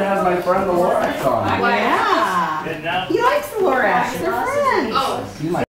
has my friend the Lorax on. Yeah. He likes the Lorax.